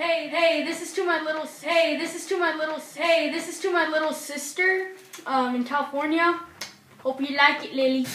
Hey, hey, this is to my little. Hey, this is to my little. Hey, this is to my little sister, um, in California. Hope you like it, Lily.